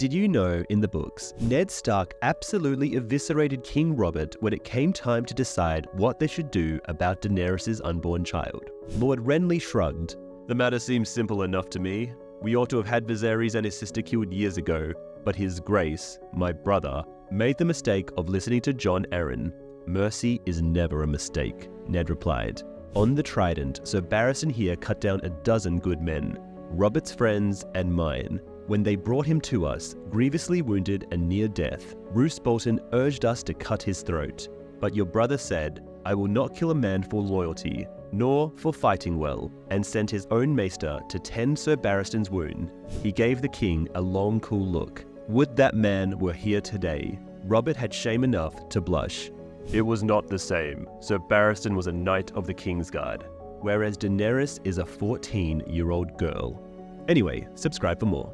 Did you know in the books, Ned Stark absolutely eviscerated King Robert when it came time to decide what they should do about Daenerys' unborn child? Lord Renly shrugged. The matter seems simple enough to me. We ought to have had Viserys and his sister killed years ago, but his grace, my brother, made the mistake of listening to Jon Arryn. Mercy is never a mistake, Ned replied. On the Trident, Sir Barristan here cut down a dozen good men, Robert's friends and mine, when they brought him to us, grievously wounded and near death, Roose Bolton urged us to cut his throat. But your brother said, I will not kill a man for loyalty, nor for fighting well, and sent his own maester to tend Sir Barristan's wound. He gave the king a long, cool look. Would that man were here today. Robert had shame enough to blush. It was not the same. Sir Barristan was a knight of the Kingsguard, whereas Daenerys is a 14 year old girl. Anyway, subscribe for more.